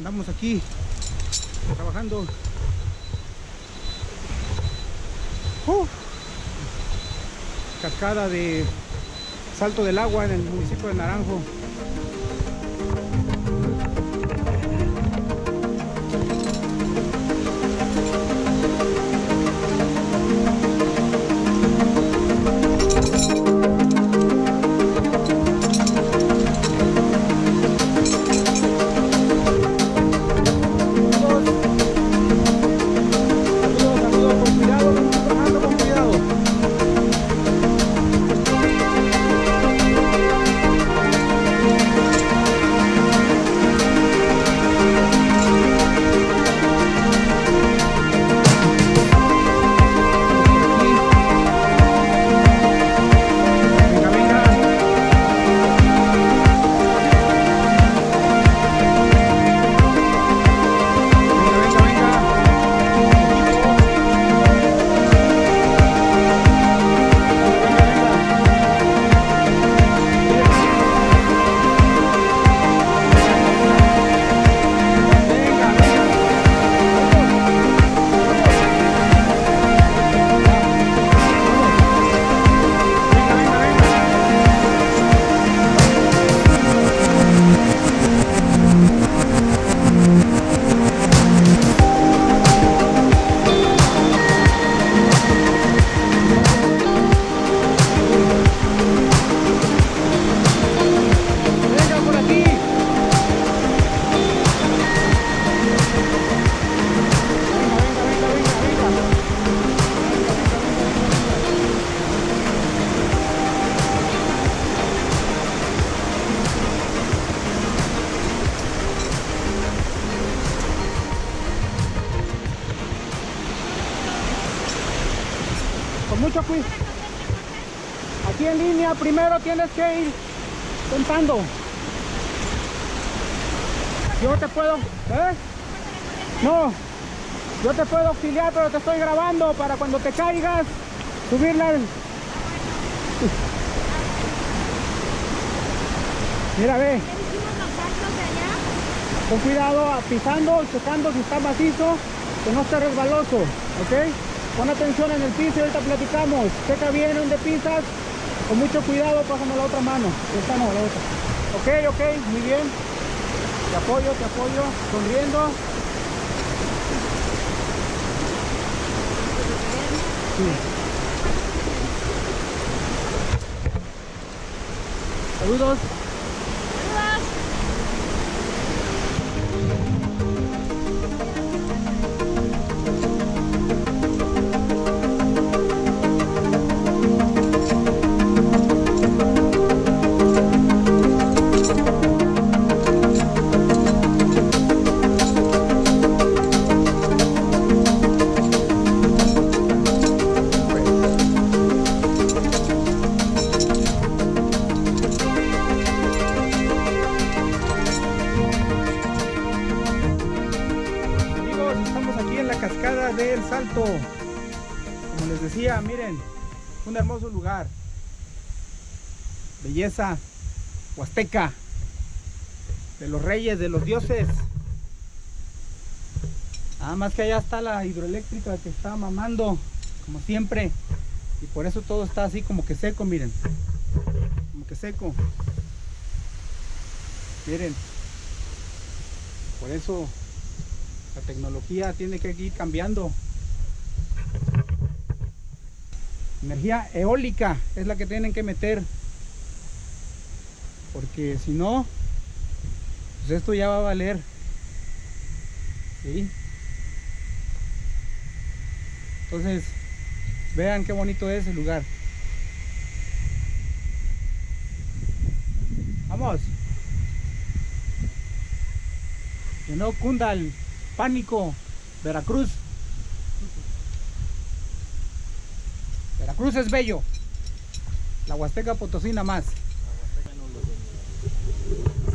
Andamos aquí trabajando. Uf. Cascada de Salto del Agua en el municipio de Naranjo. Con mucho cuidado. Aquí en línea primero tienes que ir contando. Yo te puedo, ¿eh? No, yo te puedo auxiliar, pero te estoy grabando para cuando te caigas, subirla. al- Mira, ve, con cuidado, pisando, checando si está macizo, que no esté resbaloso, ¿ok? Pon atención en el piso y ahorita platicamos. Checa bien donde pisas, con mucho cuidado, pásame la otra mano. Esta la otra. Ok, ok, muy bien. Te apoyo, te apoyo, sonriendo. Saludos. Como les decía, miren, un hermoso lugar. Belleza huasteca. De los reyes, de los dioses. Nada más que allá está la hidroeléctrica que está mamando, como siempre. Y por eso todo está así como que seco, miren. Como que seco. Miren. Por eso la tecnología tiene que ir cambiando. Energía eólica es la que tienen que meter. Porque si no, pues esto ya va a valer. Entonces, vean qué bonito es el lugar. Vamos. Que no cunda el pánico. Veracruz. Veracruz es bello. La Huasteca Potosina más.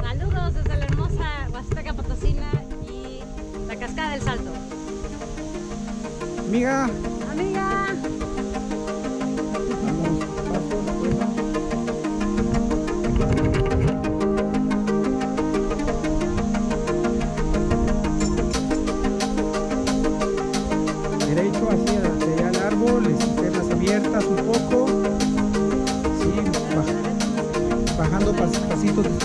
Saludos desde la hermosa Huasteca Potosina y la Cascada del Salto. Amiga.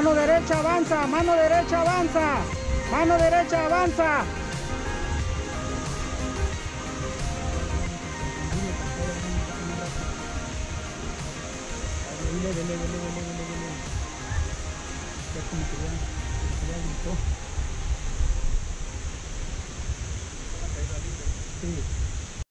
Mano derecha avanza, mano derecha avanza, mano derecha avanza.